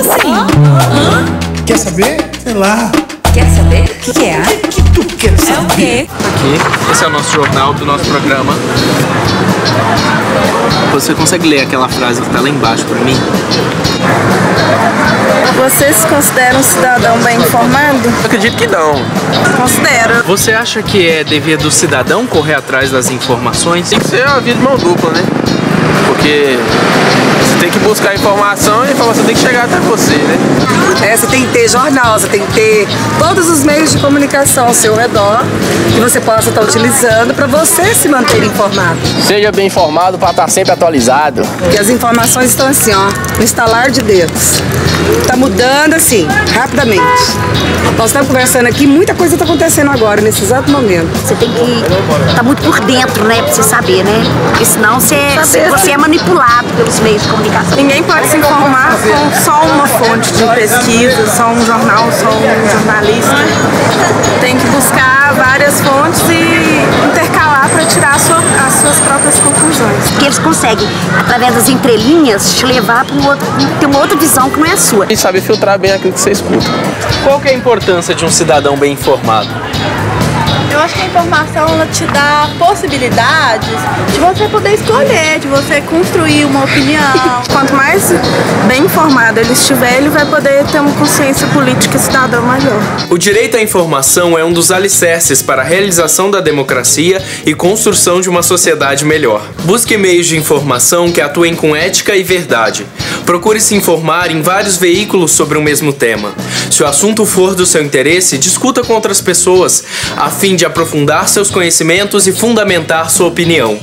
assim? Quer saber? Sei lá. Quer saber? O que, que é? O que tu quer saber? É o quê? Aqui, esse é o nosso jornal do nosso programa. Você consegue ler aquela frase que tá lá embaixo pra mim? Você se considera um cidadão bem informado? Eu acredito que não. Considero. Você acha que é dever do cidadão correr atrás das informações? Tem que ser uma via de mão dupla, né? Porque tem que buscar informação e a informação tem que chegar até você, né? É, você tem que ter jornal, você tem que ter todos os meios de comunicação ao seu redor que você possa estar utilizando para você se manter informado. Seja bem informado para estar sempre atualizado. Porque as informações estão assim, ó, no estalar de dedos. Tá mudando assim, rapidamente. Nós estamos conversando aqui, muita coisa está acontecendo agora, nesse exato momento. Você tem que estar muito por dentro, né? Pra você saber, né? Porque senão você, você é manipulado pelos meios de comunicação. Ninguém pode se informar com só uma fonte de pesquisa, só um jornal, só um jornalista. Tem que buscar várias fontes e intercalar para tirar sua, as suas próprias conclusões. Porque eles conseguem, através das entrelinhas, te levar para um outro, ter uma outra visão que não é a sua. E saber filtrar bem aquilo que você escuta. Qual que é a importância de um cidadão bem informado? Eu acho que a informação ela te dá possibilidades de você poder escolher, de você construir uma opinião. Quanto mais bem informado ele estiver, ele vai poder ter uma consciência política e cidadã maior. O direito à informação é um dos alicerces para a realização da democracia e construção de uma sociedade melhor. Busque meios de informação que atuem com ética e verdade. Procure se informar em vários veículos sobre o mesmo tema. Se o assunto for do seu interesse, discuta com outras pessoas, a fim de aprofundar seus conhecimentos e fundamentar sua opinião.